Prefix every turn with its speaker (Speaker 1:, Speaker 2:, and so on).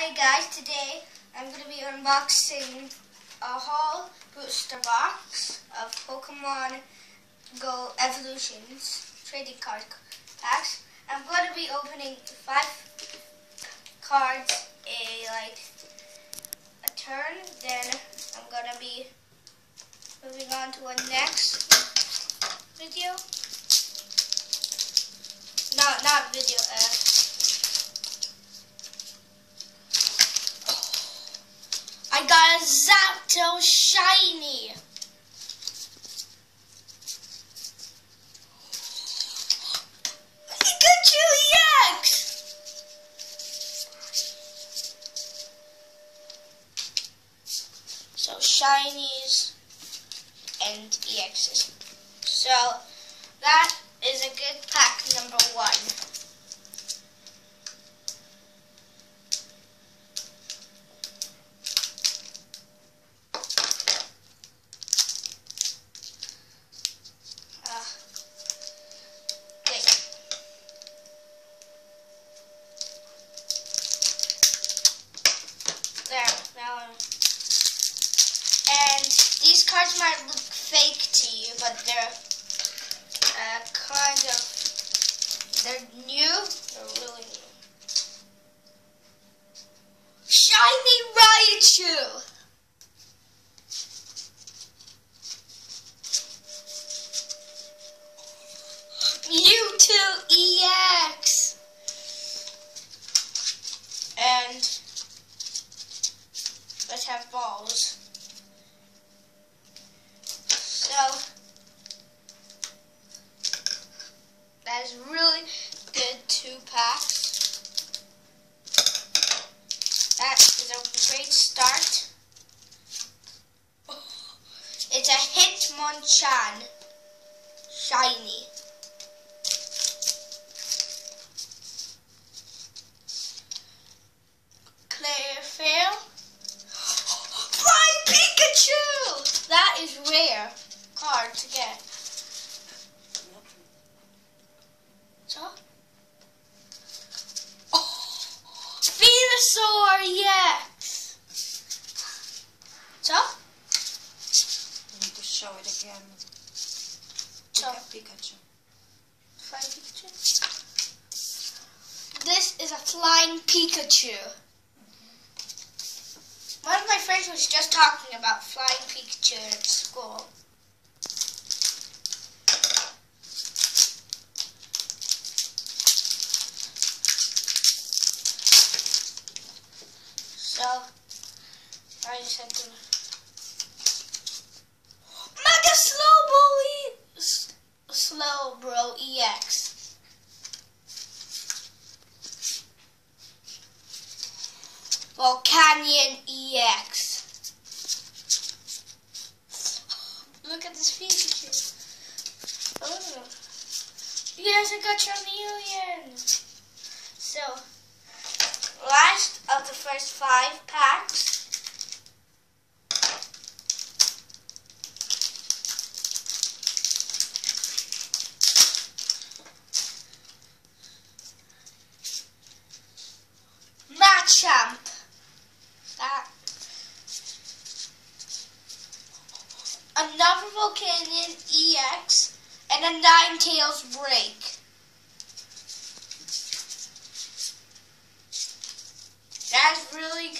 Speaker 1: Hi guys, today I'm going to be unboxing a whole booster box of Pokemon Go Evolutions trading card packs. I'm going to be opening five cards a like a turn, then I'm going to be moving on to a next video. No, not video, uh, I got a Zapdos shiny. Pikachu EX! So shinies and EXs. So that is a good pack number one. Cards might look fake to you, but they're uh, kind of, they're new, they're really new. Shiny Raichu! Mewtwo EX! And let's have balls. That is really good two packs. That is a great start. It's a Hitmonchan shiny. Co?
Speaker 2: Pikachu.
Speaker 1: Flying Pikachu? This is a flying Pikachu. One of my friends was just talking about flying Pikachu at school. So, I just had to... Slowbro EX. Volcanion EX. Look at this Pikachu. Oh. Yes, I got Charmeleon. So, last of the first five packs. Machamp. That. Another Volcanion EX and a Ninetales break. That's really